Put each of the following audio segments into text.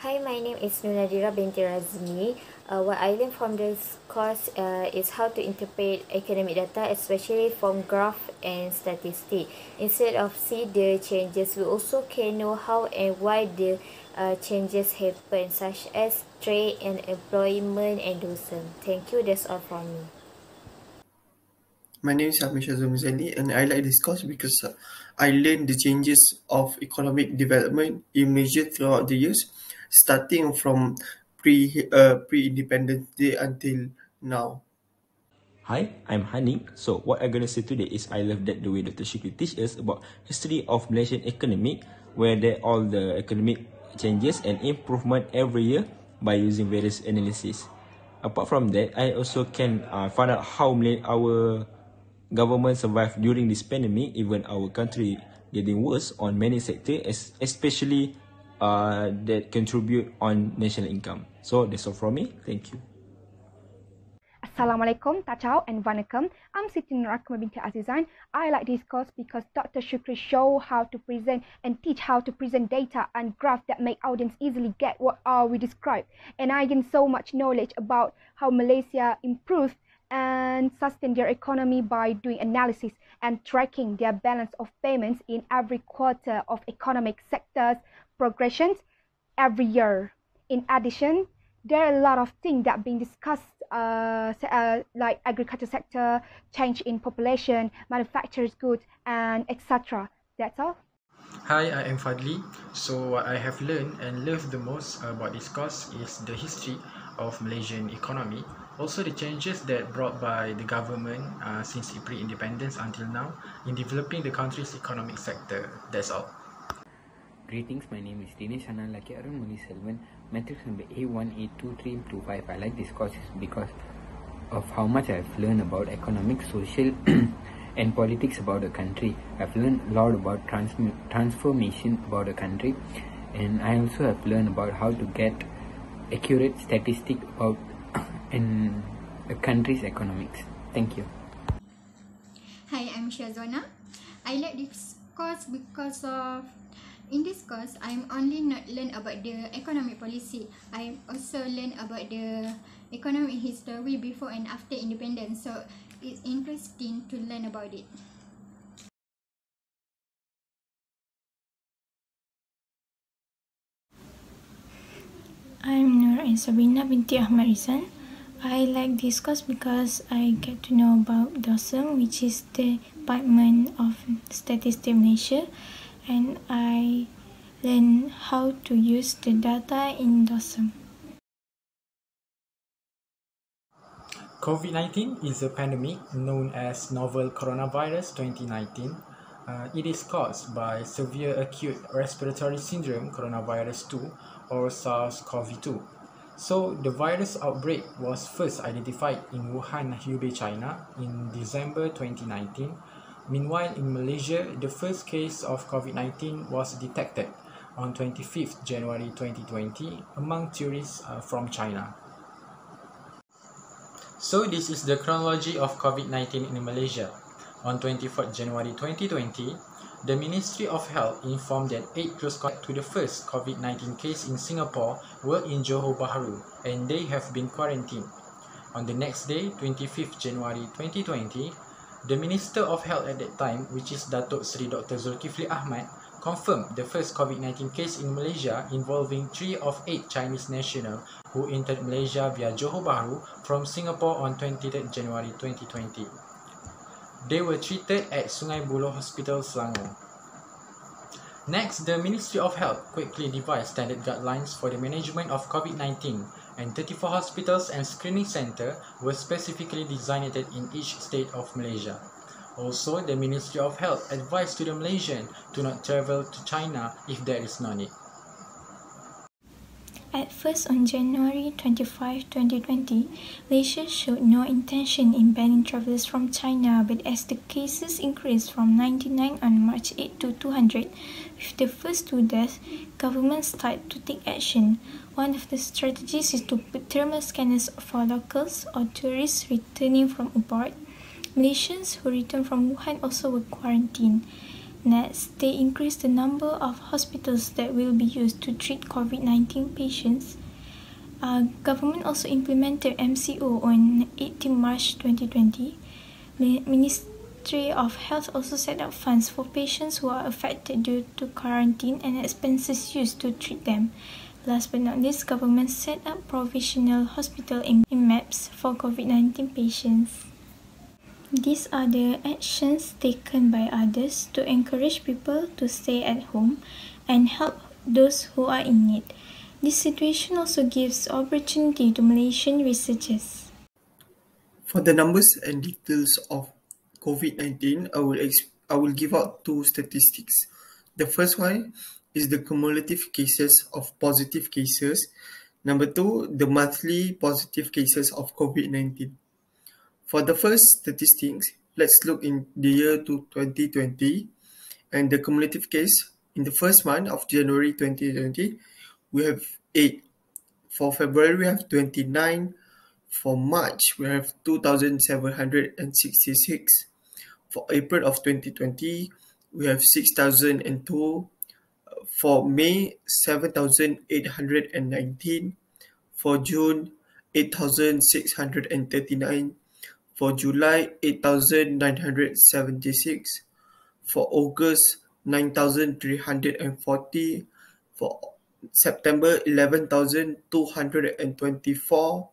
Hi, my name is Nunadira binti Razmi. Uh, what I learned from this course uh, is how to interpret economic data, especially from graph and statistic. Instead of see the changes, we also can know how and why the uh, changes happen, such as trade and employment and docent. Thank you. That's all from me. My name is Hamish Azumzali and I like this course because uh, I learned the changes of economic development in Malaysia throughout the years, starting from pre uh, pre-independence day until now. Hi, I'm Hani. So what I'm gonna say today is I love that the way Dr. Shukri teach us about history of Malaysian economy, where there all the economic changes and improvement every year by using various analysis. Apart from that, I also can uh, find out how Malay, our government survived during this pandemic, even our country getting worse on many sectors, especially uh, that contribute on national income. So that's all from me. Thank you. Assalamualaikum, Tachau and Vanakkam. I'm Siti Nurakma binti Azizan. I like this course because Dr. Shukri show how to present and teach how to present data and graph that make audience easily get what are we describe. And I gain so much knowledge about how Malaysia improved and sustain their economy by doing analysis and tracking their balance of payments in every quarter of economic sectors progressions every year. In addition, there are a lot of things that being discussed uh, uh, like agriculture sector, change in population, manufacturers goods, and etc. That's all. Hi, I am Fadli. So what I have learned and loved the most about this course is the history of Malaysian economy. Also the changes that brought by the government uh, since pre-independence until now in developing the country's economic sector. That's all. Greetings, my name is Dinesh Analaki Arunmoli Selvan, matrix number A1823225. I like this course because of how much I've learned about economic, social, and politics about the country. I've learned a lot about trans- transformation about the country, and I also have learned about how to get accurate statistic about in the country's economics. Thank you. Hi, I'm Syazwana. I like this course because of in this course I'm only not learn about the economic policy. I also learn about the economic history before and after independence. So it's interesting to learn about it. I'm Nur and Sabrina binti Ahmad Rizan. I like this course because I get to know about DOSM, which is the Department of Statistics Malaysia, and I learn how to use the data in DOSM. COVID-19 is a pandemic known as novel coronavirus 2019. Uh, it is caused by severe acute respiratory syndrome coronavirus 2 or SARS-CoV-2. So the virus outbreak was first identified in Wuhan, Hubei, China in December 2019. Meanwhile, in Malaysia, the first case of COVID-19 was detected on 25th January 2020 among tourists uh, from China. So this is the chronology of COVID-19 in Malaysia. On 24th January 2020, the Ministry of Health informed that 8 close contacts to the first COVID-19 case in Singapore were in Johor Bahru and they have been quarantined. On the next day, 25th January 2020, the Minister of Health at that time, which is Datuk Seri Dr. Zulkifli Ahmad, confirmed the first COVID-19 case in Malaysia involving 3 of 8 Chinese nationals who entered Malaysia via Johor Bahru from Singapore on 23rd January 2020. They were treated at Sungai Buloh Hospital, Selangor. Next, the Ministry of Health quickly devised standard guidelines for the management of COVID-19 and 34 hospitals and screening centres were specifically designated in each state of Malaysia. Also, the Ministry of Health advised to the Malaysian to not travel to China if there is no need. At first, on January 25, 2020, Malaysia showed no intention in banning travellers from China, but as the cases increased from 99 on March 8 to 200, with the first two deaths, government started to take action. One of the strategies is to put thermal scanners for locals or tourists returning from abroad. Malaysians who returned from Wuhan also were quarantined. They increased the number of hospitals that will be used to treat COVID-19 patients. Uh, government also implemented MCO on 18 March 2020. Ministry of Health also set up funds for patients who are affected due to quarantine and expenses used to treat them. Last but not least, government set up provisional hospital in, in MAEPS for COVID-19 patients. These are the actions taken by others to encourage people to stay at home and help those who are in need. This situation also gives opportunity to Malaysian researchers. For the numbers and details of COVID-19, I will I will give out two statistics. The first one is the cumulative cases of positive cases. Number two, the monthly positive cases of COVID-19. For the first statistics, let's look in the year to 2020 and the cumulative case in the first month of January 2020, we have 8. For February, we have 29. For March, we have 2,766. For April of 2020, we have 6,002. For May, 7,819. For June, 8,639 for July 8976 for August 9340 for September 11224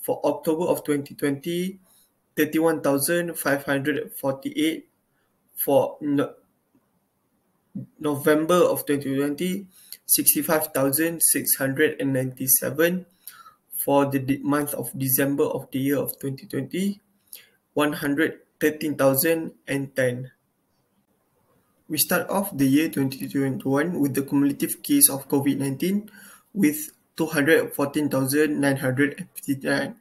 for October of 2020 31548 for no- November of 2020 65697 for the month of December of the year of 2020, 113,010. We start off the year 2021 with the cumulative case of COVID-19 with 214,959.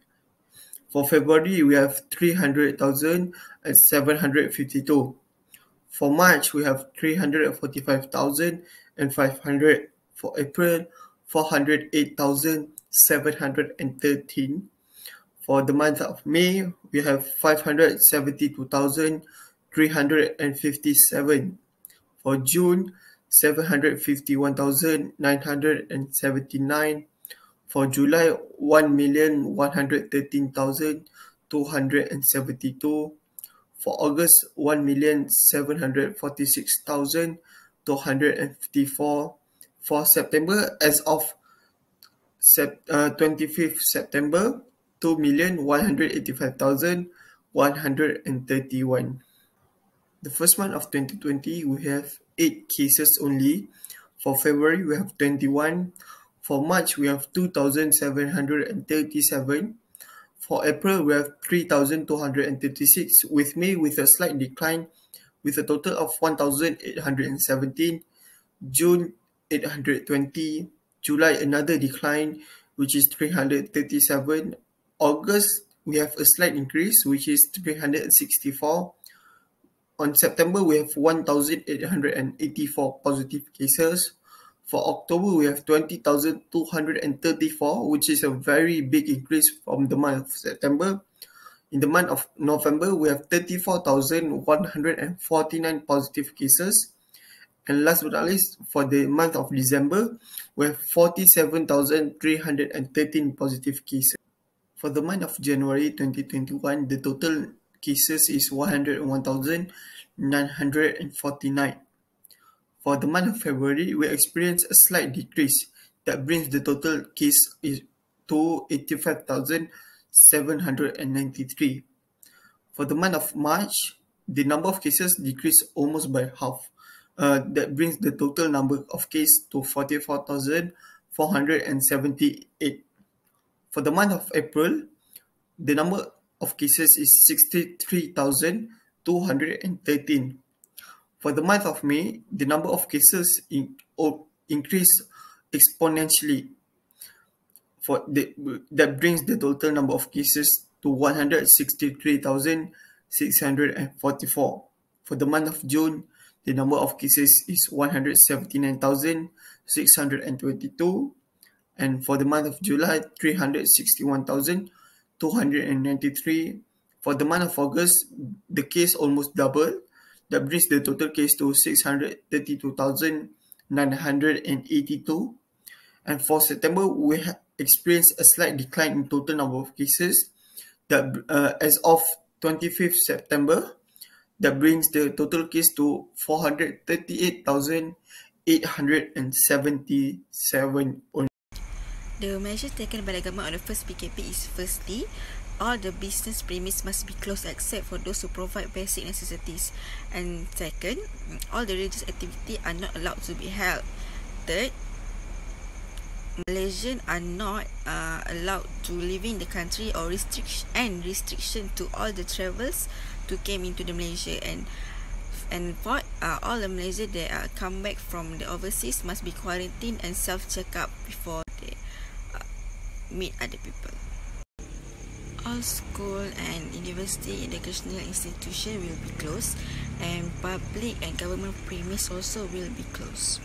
For February, we have 300,752. For March, we have 345,500. For April, 408,713. For the month of May, we have 572,357. For June, 751,979. For July, 1,113,272. For August, 1,746,254. For September, as of Sep- uh, 25th September, 2,185,131. The first month of 2020, we have 8 cases only. For February, we have 21. For March, we have 2,737. For April, we have 3,236, with May with a slight decline, with a total of 1,817. June, 820. July, another decline, which is 337. August, we have a slight increase, which is 364. On September, we have 1,884 positive cases. For October, we have 20,234, which is a very big increase from the month of September. In the month of November, we have 34,149 positive cases. And last but not least, for the month of December, we have 47,313 positive cases. For the month of January 2021, the total cases is 101,949. For the month of February, we experienced a slight decrease that brings the total case is to 85,793. For the month of March, the number of cases decreased almost by half. Uh, that brings the total number of cases to 44,478. For the month of April, the number of cases is 63,213. For the month of May, the number of cases in, increased exponentially. For the, that brings the total number of cases to 163,644. For the month of June, the number of cases is 179,622. And for the month of July, 361,293. For the month of August, the case almost doubled. that brings the total case to 632,982. And for September, we experienced a slight decline in total number of cases. That uh, as of 25th September, that brings the total case to 438,877 only. The measures taken by the government on the first PKP is firstly, all the business premises must be closed except for those who provide basic necessities. And second, all the religious activity are not allowed to be held. Third, Malaysians are not uh, allowed to live in the country or restriction and restriction to all the travels to came into the Malaysia and and fourth, uh, all the Malaysia that uh, come back from the overseas must be quarantined and self check up before they meet other people. All school and university educational institution will be closed and public and government premise also will be closed.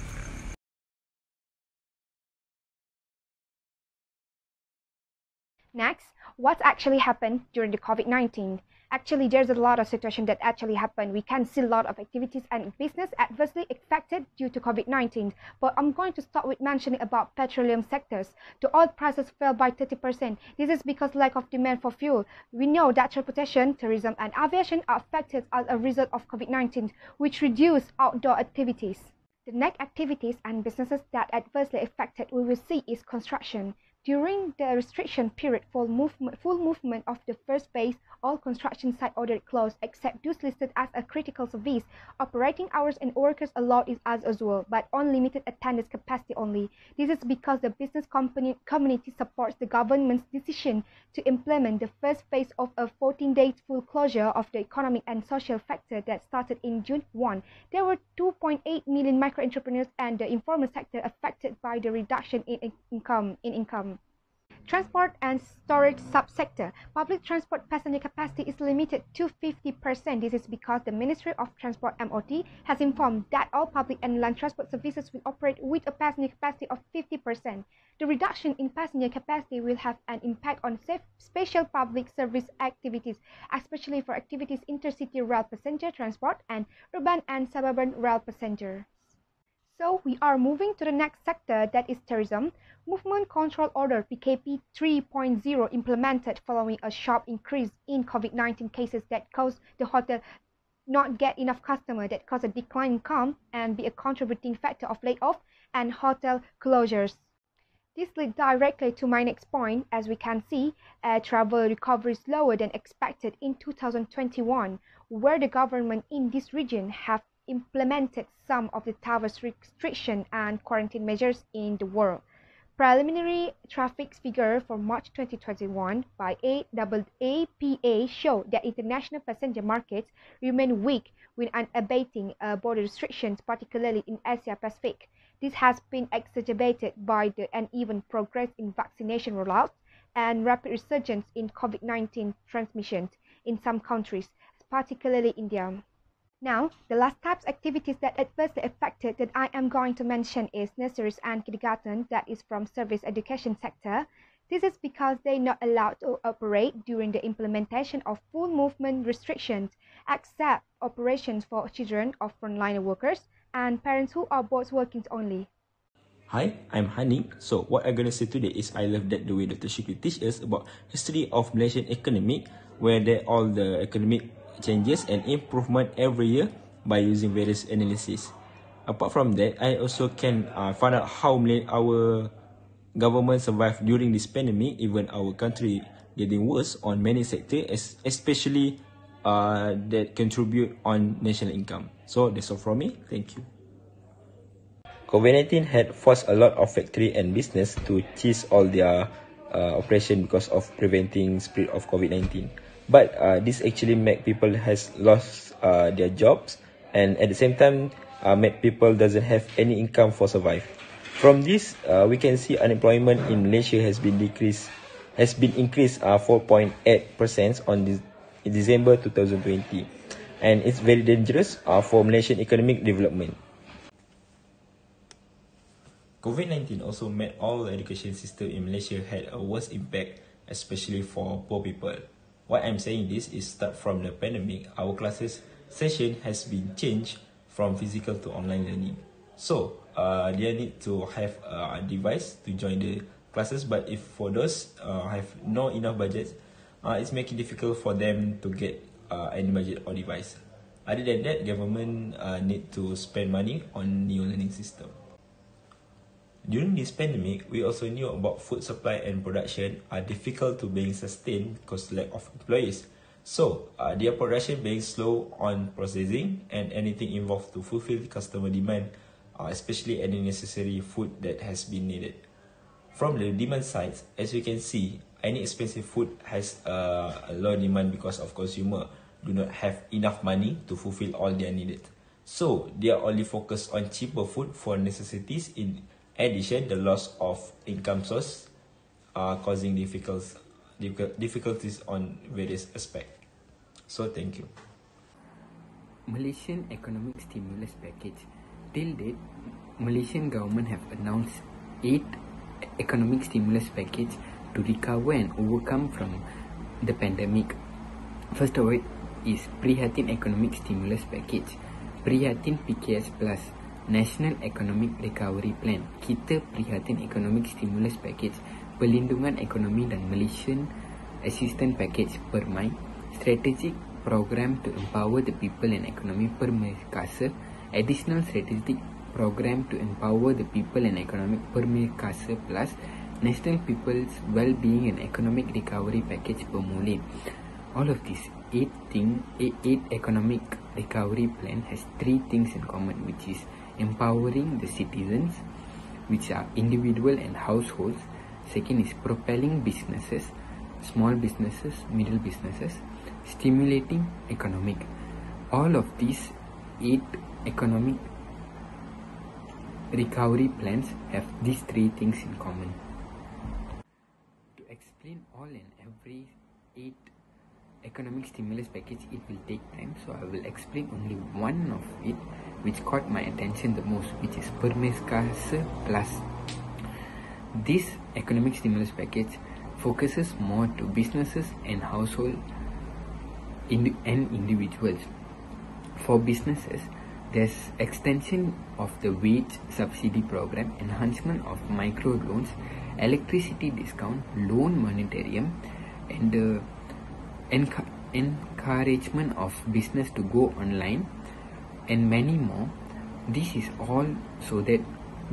Next, what actually happened during the COVID-19? Actually, there's a lot of situation that actually happened. We can see a lot of activities and business adversely affected due to COVID-19. But I'm going to start with mentioning about petroleum sectors. The oil prices fell by 30%. This is because lack of demand for fuel. We know that transportation, tourism, and aviation are affected as a result of COVID-19, which reduced outdoor activities. The next activities and businesses that adversely affected we will see is construction. During the restriction period for movement, full movement of the first phase, all construction site ordered closed except those listed as a critical service. Operating hours and workers allowed is as usual, but on limited attendance capacity only. This is because the business company community supports the government's decision to implement the first phase of a 14-day full closure of the economic and social sector that started in June 1. There were 2.8 million micro entrepreneurs and the informal sector affected by the reduction in income in income. Transport and storage subsector. Public transport passenger capacity is limited to 50%. This is because the Ministry of Transport MOT has informed that all public and land transport services will operate with a passenger capacity of 50%. The reduction in passenger capacity will have an impact on safe, special public service activities, especially for activities intercity rail passenger transport and urban and suburban rail passengers. So we are moving to the next sector that is tourism. Movement Control Order PKP 3.0 implemented following a sharp increase in COVID-19 cases that caused the hotel not get enough customer that caused a decline in income and be a contributing factor of layoff and hotel closures. This leads directly to my next point. As we can see, air travel recovery is lower than expected in 2021, where the government in this region have implemented some of the toughest restriction and quarantine measures in the world. Preliminary traffic figure for March 2021 by AAPA show that international passenger markets remain weak with unabating uh, border restrictions, particularly in Asia Pacific. This has been exacerbated by the uneven progress in vaccination rollouts and rapid resurgence in COVID-19 transmissions in some countries, particularly India. Now, the last types activities that adversely affected that I am going to mention is nurseries and kindergarten that is from service education sector. This is because they not allowed to operate during the implementation of full movement restrictions, except operations for children of frontline workers and parents who are both working only. Hi, I'm Hani. So what I'm gonna say today is I love that the way Dr. Shukri teach us about history of Malaysian economy, where there all the economic changes and improvement every year by using various analysis. Apart from that, I also can uh, find out how many our government survived during this pandemic, even our country getting worse on many sectors, especially uh, that contribute on national income. So that's all from me. Thank you. COVID-19 had forced a lot of factory and business to cease all their uh, operation because of preventing spread of COVID-19 but uh, this actually make people has lost uh, their jobs. And at the same time uh, make people doesn't have any income for survive. From this uh, we can see unemployment in malaysia has been decreased has been increased uh, 4.8% on this december 2020 and it's very dangerous uh, for malaysian economic development. COVID-19 also made all education system in Malaysia had a worse impact, especially for poor people. Why I'm saying this is start from the pandemic, our classes session has been changed from physical to online learning. So, uh, they need to have a device to join the classes. But if for those uh, have no enough budget, uh, it's making difficult for them to get uh, any budget or device. Other than that, government uh, need to spend money on new learning system. During this pandemic, we also knew about food supply and production are difficult to being sustained because lack of employees. So, uh, their production being slow on processing and anything involved to fulfill customer demand, uh, especially any necessary food that has been needed. From the demand side, as you can see, any expensive food has uh, a low demand because of consumer do not have enough money to fulfill all their needed. So, they are only focused on cheaper food for necessities in addition the loss of income source are causing difficulties difficulties on various aspects. So thank you. Malaysian economic stimulus package. Till date, Malaysian government have announced eight economic stimulus package to recover and overcome from the pandemic. First of all is Prihatin Economic Stimulus Package, Prihatin PKS Plus, National Economic Recovery Plan, Kita Prihatin Economic Stimulus Package, Pelindungan Ekonomi dan Malaysian Assistance Package PERMAI, Strategic Program to Empower the People and Economy PERMEKASA, Additional Strategic Program to Empower the People and Economic PERMEKASA Plus, National People's Wellbeing and Economic Recovery Package PERMULE. All of these eight thing, eight, eight economic recovery plan has three things in common, which is empowering the citizens, which are individual and households. Second is propelling businesses, small businesses, middle businesses, stimulating economic. All of these eight economic recovery plans have these three things in common. To explain all and every eight economic stimulus package, it will take time, so I will explain only one of it which caught my attention the most, which is Permerkasa Plus. This economic stimulus package focuses more to businesses and household and individuals. For businesses, there's extension of the wage subsidy program, enhancement of micro loans, electricity discount, loan moratorium, and uh, enc- encouragement of business to go online and many more this is all so that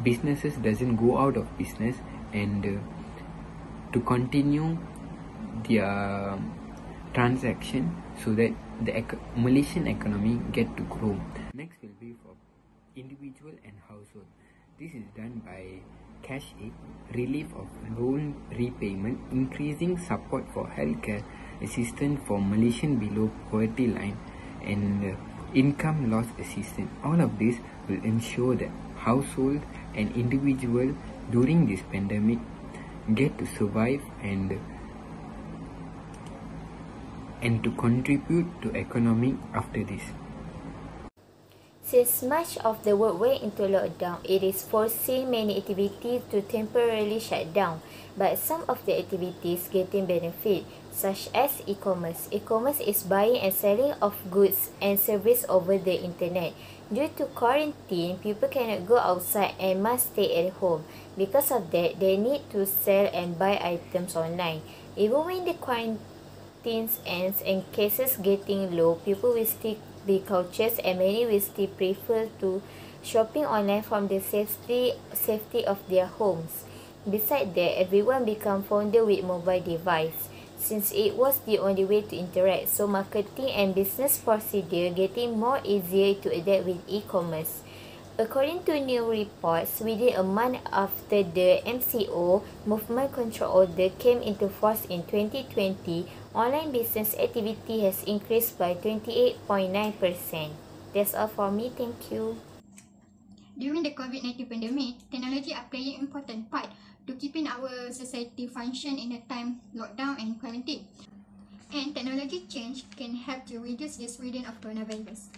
businesses doesn't go out of business and uh, to continue their transaction so that the ec- Malaysian economy get to grow. Next will be for individual and household. This is done by cash aid, relief of loan repayment, increasing support for healthcare, assistance for Malaysian below poverty line, and income loss assistance. All of this will ensure that household and individual during this pandemic get to survive and and to contribute to economy after this. Since much of the world went into lockdown, it is foreseen many activities to temporarily shut down, but some of the activities getting benefit, such as e-commerce. E-commerce is buying and selling of goods and service over the internet. Due to quarantine, people cannot go outside and must stay at home. Because of that, they need to sell and buy items online. Even when the quarantine ends and cases getting low, people will still be cautious and many will still prefer to shopping online from the safety safety of their homes. Besides that, everyone become fonder with mobile device since it was the only way to interact. So marketing and business procedure getting more easier to adapt with e-commerce. According to new reports, within a month after the MCO movement control order came into force in 2020, online business activity has increased by 28.9%. That's all for me. Thank you. During the COVID-19 pandemic, technology are playing important part to keeping our society function in a time lockdown and quarantine. And technology change can help to reduce the spreading of coronavirus.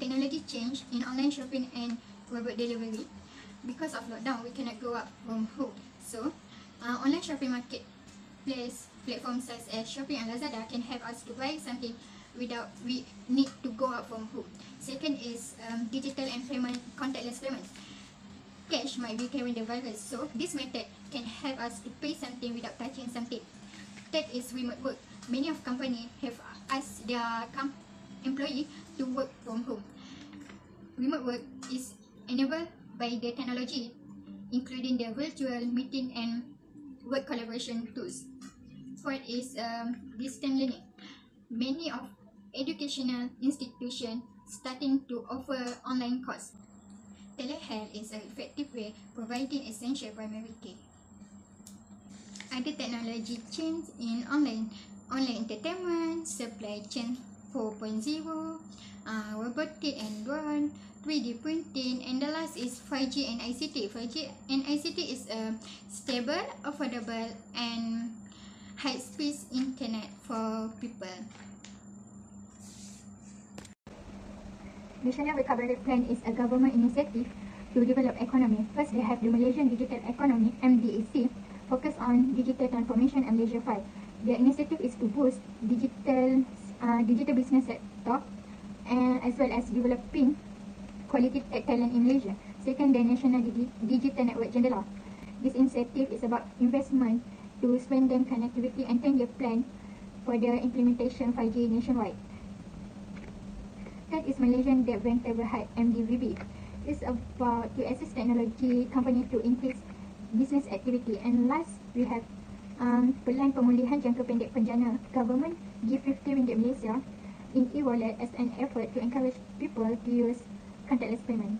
Technology change in online shopping and robot delivery. Because of lockdown, we cannot go up from home. So, uh, online shopping marketplace platforms such as Shopee and Lazada can help us to buy something without we need to go out from home. Second is um, digital and payment, contactless payment. Cash might be carrying the virus, so this method can help us to pay something without touching something. That is remote work. Many of company have asked their employee to work from home. Remote work is enabled by the technology, including the virtual meeting and work collaboration tools. Fourth is um, distance learning. Many of educational institutions starting to offer online course. Telehealth is an effective way providing essential primary care. Other technology change in online online entertainment, supply chain 4.0, uh, robotic and drone, 3D printing, and the last is 5G and ICT. 5G and ICT is a stable, affordable, and high-speed internet for people. National Recovery Plan is a government initiative to develop economy. First, they have the Malaysian Digital Economy (MDEC), focus on digital transformation and Malaysia 5. Their initiative is to boost digital uh, digital business sector and as well as developing quality talent in Malaysia. Second, the National Digi Digital Network Jendela. This initiative is about investment to strengthen connectivity and 10-year plan for the implementation 5G nationwide. Third is Malaysian Development Overhead MDVB. It's about to assist technology company to increase business activity. And last, we have um, Pelan Pemulihan Jangka Pendek Penjana. Government give 50 ringgit Malaysia in e-wallet as an effort to encourage people to use contactless payment.